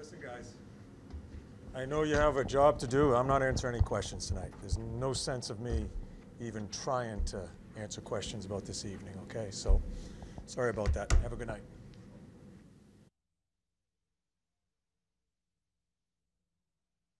Listen, guys. I know you have a job to do. I'm not answering any questions tonight. There's no sense of me even trying to answer questions about this evening, okay? So, sorry about that. Have a good night.